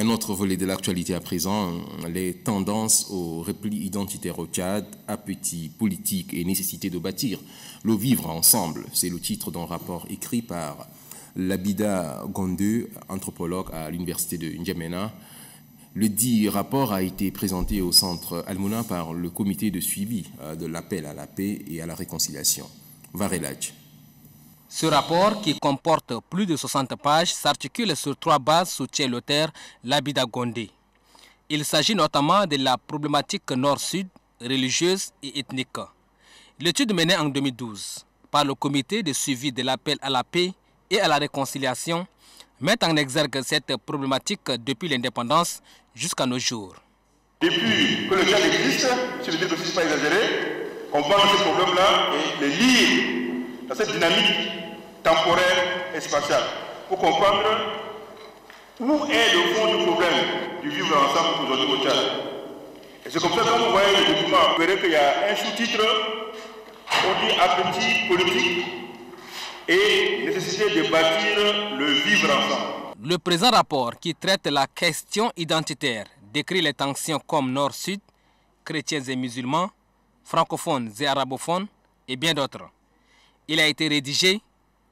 Un autre volet de l'actualité à présent, les tendances au repli identitaire au Tchad, appétit politique et nécessité de bâtir le vivre ensemble. C'est le titre d'un rapport écrit par Labida Gonde, anthropologue à l'université de N'Djamena. Le dit rapport a été présenté au centre Almouna par le comité de suivi euh, de l'appel à la paix et à la réconciliation. Varelaj. Ce rapport, qui comporte plus de 60 pages, s'articule sur trois bases, soutient l'auteur Labida Gondé. Il s'agit notamment de la problématique nord-sud, religieuse et ethnique. L'étude menée en 2012 par le comité de suivi de l'appel à la paix et à la réconciliation met en exergue cette problématique depuis l'indépendance jusqu'à nos jours. Depuis que le Tchad existe, ce n'est pas exagéré, on voit ce problème-là et les lire dans cette dynamique temporelle et spatiale pour comprendre où est le fond du problème du vivre ensemble aujourd'hui au Tchad. Et c'est comme ça que vous voyez le document, vous verrez qu'il y a un sous-titre, on dit appétit politique et nécessité de bâtir le vivre ensemble. Le présent rapport qui traite la question identitaire décrit les tensions comme nord-sud, chrétiens et musulmans, francophones et arabophones et bien d'autres. Il a été rédigé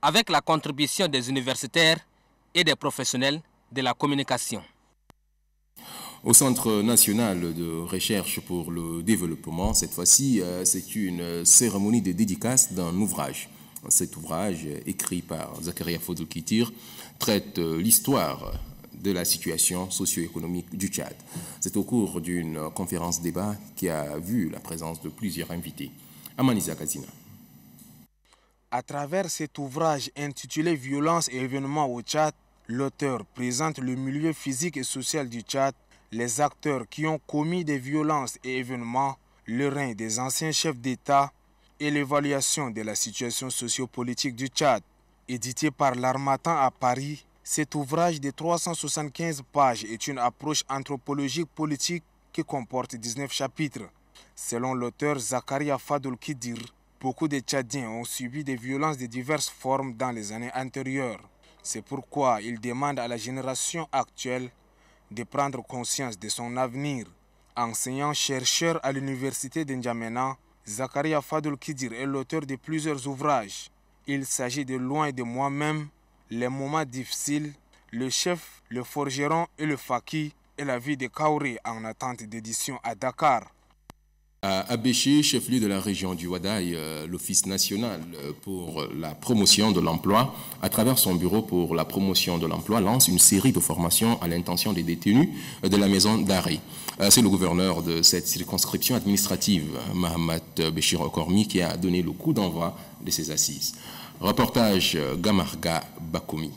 avec la contribution des universitaires et des professionnels de la communication. Au Centre national de recherche pour le développement, cette fois-ci, euh, c'est une cérémonie de dédicace d'un ouvrage. Cet ouvrage, écrit par Zakaria Fodoukitir, traite euh, l'histoire de la situation socio-économique du Tchad. C'est au cours d'une conférence débat qui a vu la présence de plusieurs invités. Amanisa Kazina. À travers cet ouvrage intitulé Violence et événements au Tchad, l'auteur présente le milieu physique et social du Tchad, les acteurs qui ont commis des violences et événements, le règne des anciens chefs d'État et l'évaluation de la situation sociopolitique du Tchad. Édité par l'Armatan à Paris, cet ouvrage de 375 pages est une approche anthropologique politique qui comporte 19 chapitres. Selon l'auteur Zakaria Fadoul Kidir, Beaucoup de Tchadiens ont subi des violences de diverses formes dans les années antérieures. C'est pourquoi il demande à la génération actuelle de prendre conscience de son avenir. Enseignant-chercheur à l'université d'Injamena, Zakaria Fadoul Kidir est l'auteur de plusieurs ouvrages. Il s'agit de Loin de moi-même, Les moments difficiles, Le chef, le forgeron et le faki et la vie de Kauri en attente d'édition à Dakar. Abéché, chef-lieu de la région du Wadaï, euh, l'Office national pour la promotion de l'emploi, à travers son bureau pour la promotion de l'emploi, lance une série de formations à l'intention des détenus de la maison d'arrêt. Euh, c'est le gouverneur de cette circonscription administrative, Mahamat Béchir Okormi, qui a donné le coup d'envoi de ces assises. Reportage euh, Gamarga Bakoumi.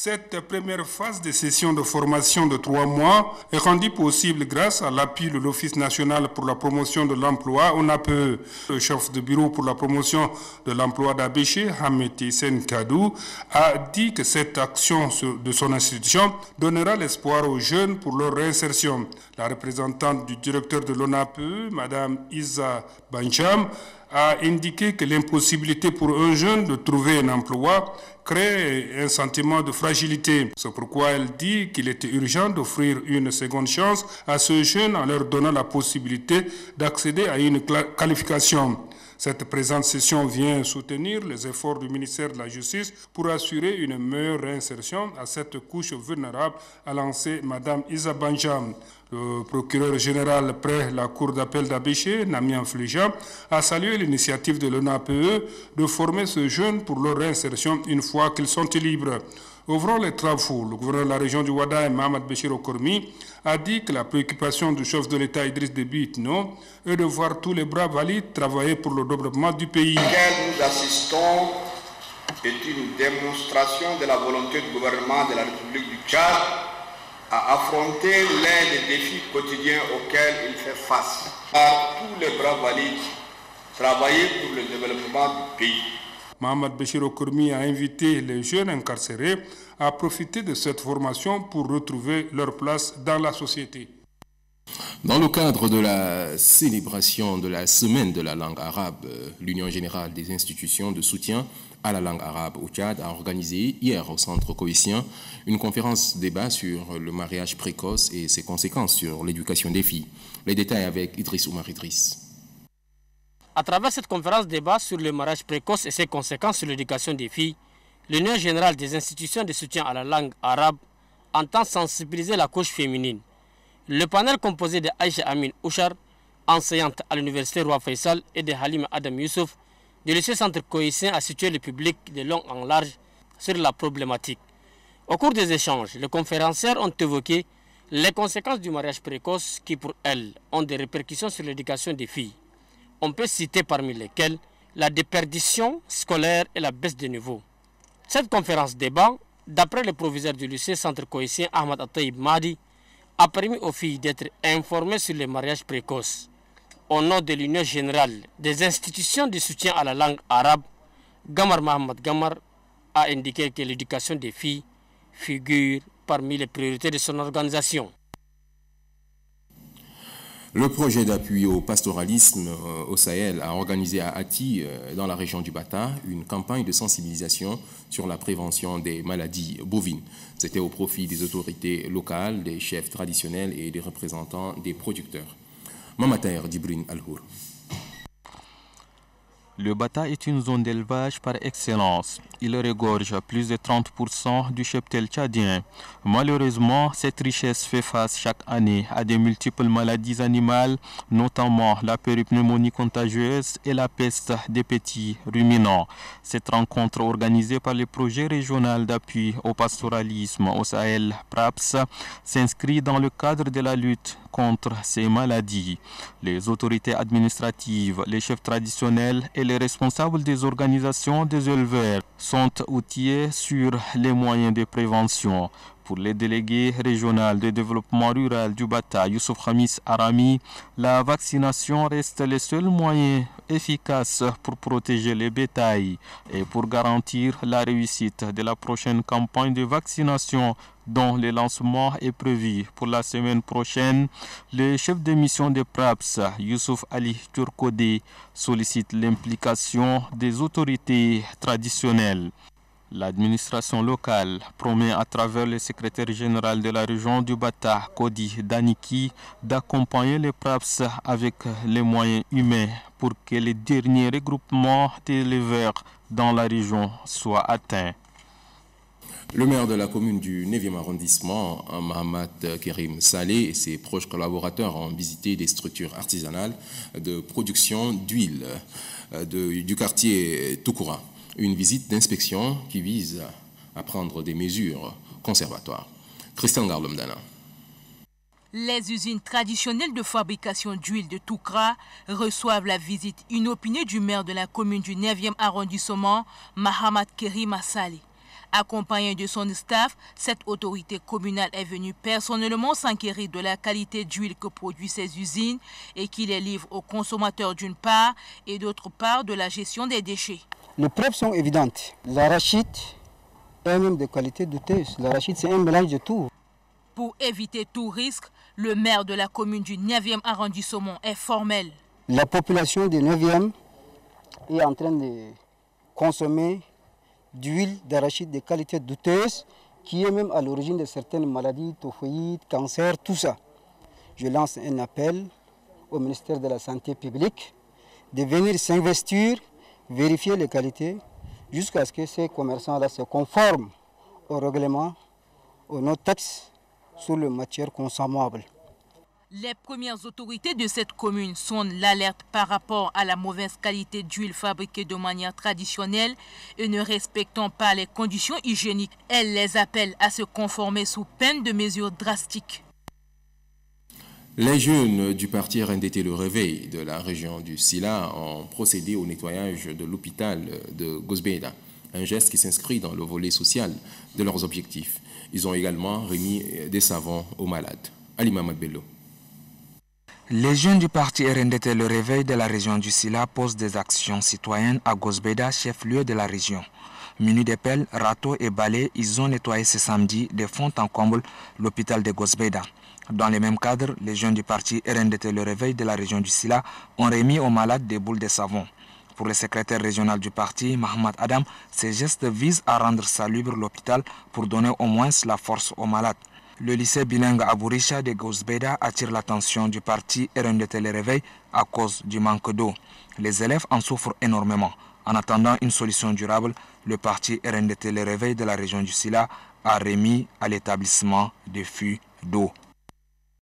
Cette première phase de session de formation de trois mois est rendue possible grâce à l'appui de l'Office national pour la promotion de l'emploi. On a peu le chef de bureau pour la promotion de l'emploi d'Abéché, Hameti Kadou, a dit que cette action de son institution donnera l'espoir aux jeunes pour leur réinsertion. La représentante du directeur de l'ONAPE, Madame Isa Bancham, a indiqué que l'impossibilité pour un jeune de trouver un emploi crée un sentiment de fragilité. C'est pourquoi elle dit qu'il était urgent d'offrir une seconde chance à ce jeune en leur donnant la possibilité d'accéder à une qualification. Cette présente session vient soutenir les efforts du ministère de la Justice pour assurer une meilleure réinsertion à cette couche vulnérable, a lancé Mme Isa Banjam. Le procureur général près la cour d'appel d'Abéché, Namian Flujan, a salué l'initiative de l'ONAPE de former ce jeune pour leur réinsertion une fois qu'ils sont libres. Ouvrant les travaux, le gouverneur de la région du Wada, Mohamed Béchir Okormi, a dit que la préoccupation du chef de l'État Idriss Déby Itno est de voir tous les bras valides travailler pour le développement du pays. nous assistons est une démonstration de la volonté du gouvernement de la République du Tchad à affronter l'un des défis quotidiens auxquels il fait face. Par tous les bras valides, travailler pour le développement du pays. Mohamed Béchir Okourmi a invité les jeunes incarcérés à profiter de cette formation pour retrouver leur place dans la société. Dans le cadre de la célébration de la semaine de la langue arabe, l'Union générale des institutions de soutien à la langue arabe au Tchad a organisé hier au centre coïtien une conférence débat sur le mariage précoce et ses conséquences sur l'éducation des filles. Les détails avec Idriss Oumar Idriss. À travers cette conférence débat sur le mariage précoce et ses conséquences sur l'éducation des filles, l'Union générale des institutions de soutien à la langue arabe entend sensibiliser la couche féminine. Le panel composé de Aïcha Amin Ouchar, enseignante à l'université Roi Faisal, et de Halim Adam Youssouf, du lycée centre coïtien a situé le public de long en large sur la problématique. Au cours des échanges, les conférencières ont évoqué les conséquences du mariage précoce qui, pour elles, ont des répercussions sur l'éducation des filles. On peut citer parmi lesquelles la déperdition scolaire et la baisse de niveau. Cette conférence débat, d'après le proviseur du lycée centre coïtien Ahmad Ataïb Madi, a permis aux filles d'être informées sur les mariages précoces au nom de l'Union générale des institutions de soutien à la langue arabe, Gamar Mohamed Gamar a indiqué que l'éducation des filles figure parmi les priorités de son organisation. Le projet d'appui au pastoralisme euh, au Sahel a organisé à Hati, euh, dans la région du Bata, une campagne de sensibilisation sur la prévention des maladies bovines. C'était au profit des autorités locales, des chefs traditionnels et des représentants des producteurs. Le Bata est une zone d'élevage par excellence. Il regorge plus de 30% du cheptel tchadien. Malheureusement, cette richesse fait face chaque année à de multiples maladies animales, notamment la péripneumonie contagieuse et la peste des petits ruminants. Cette rencontre organisée par le projet régional d'appui au pastoralisme au Sahel, PRAPS, s'inscrit dans le cadre de la lutte contre ces maladies. Les autorités administratives, les chefs traditionnels et les responsables des organisations des éleveurs sont outillés sur les moyens de prévention. Pour les délégués régionaux de développement rural du Bata, Youssouf Hamis Arami, la vaccination reste le seul moyen efficace pour protéger les bétails et pour garantir la réussite de la prochaine campagne de vaccination dont le lancement est prévu pour la semaine prochaine, le chef de mission de PRAPS, Youssouf Ali Turkode, sollicite l'implication des autorités traditionnelles. L'administration locale promet à travers le secrétaire général de la région du Bata, Kodi Daniki, d'accompagner les PRAPS avec les moyens humains pour que les derniers regroupements d'éleveurs dans la région soient atteints. Le maire de la commune du 9e arrondissement, Mohamed Kerim Saleh, et ses proches collaborateurs ont visité des structures artisanales de production d'huile euh, du quartier Toukoura. Une visite d'inspection qui vise à prendre des mesures conservatoires. Christian Garlomdana. Les usines traditionnelles de fabrication d'huile de Toukra reçoivent la visite inopinée du maire de la commune du 9e arrondissement, Mahamad Kerim Saleh. Accompagné de son staff, cette autorité communale est venue personnellement s'inquiéter de la qualité d'huile que produisent ces usines et qui les livre aux consommateurs d'une part et d'autre part de la gestion des déchets. Les preuves sont évidentes. L'arachide est même de qualité douteuse. L'arachide, c'est un mélange de tout. Pour éviter tout risque, le maire de la commune du 9e arrondissement est formel. La population du 9e est en train de consommer d'huile d'arachide de qualité douteuse qui est même à l'origine de certaines maladies, typhoïdes, cancer, tout ça. Je lance un appel au ministère de la Santé publique de venir s'investir, vérifier les qualités, jusqu'à ce que ces commerçants-là se conforment au règlement, aux notes taxes sur les matières consommables. Les premières autorités de cette commune sont l'alerte par rapport à la mauvaise qualité d'huile fabriquée de manière traditionnelle et ne respectant pas les conditions hygiéniques. Elles les appellent à se conformer sous peine de mesures drastiques. Les jeunes du parti RNDT Le Réveil de la région du Silla ont procédé au nettoyage de l'hôpital de Gosbeda, un geste qui s'inscrit dans le volet social de leurs objectifs. Ils ont également remis des savons aux malades. Ali Mamad Bello. Les jeunes du parti RNDT Le Réveil de la région du Silla posent des actions citoyennes à Gosbeda, chef-lieu de la région. Munis de pelles, râteaux et balais, ils ont nettoyé ce samedi des fonds en comble l'hôpital de Gosbeda. Dans le même cadre, les jeunes du parti RNDT Le Réveil de la région du Silla ont remis aux malades des boules de savon. Pour le secrétaire régional du parti, Mohamed Adam, ces gestes visent à rendre salubre l'hôpital pour donner au moins la force aux malades. Le lycée bilingue Abourisha de Gosbeda attire l'attention du parti RNDT Le Réveil à cause du manque d'eau. Les élèves en souffrent énormément. En attendant une solution durable, le parti RNDT Le Réveil de la région du Sila a remis à l'établissement des fûts d'eau.